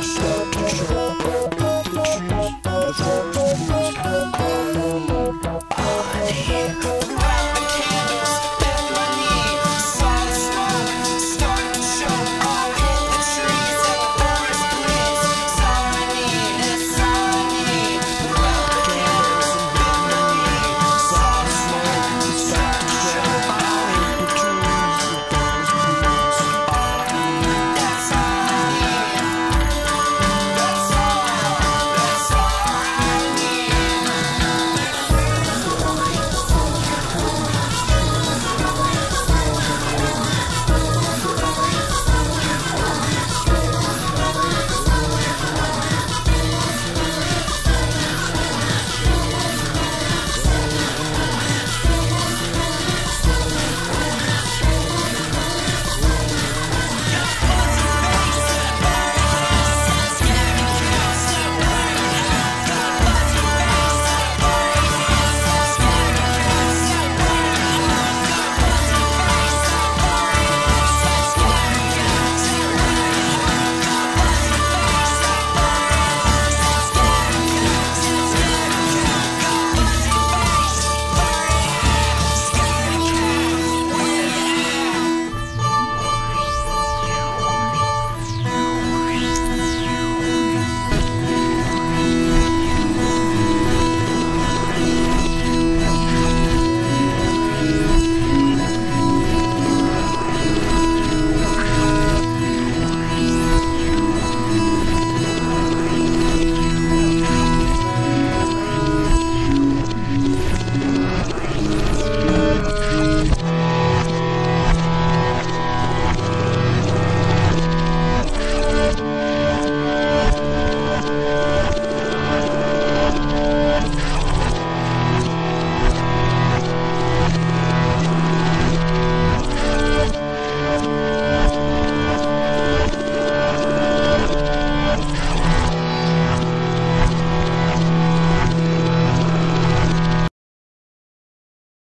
house.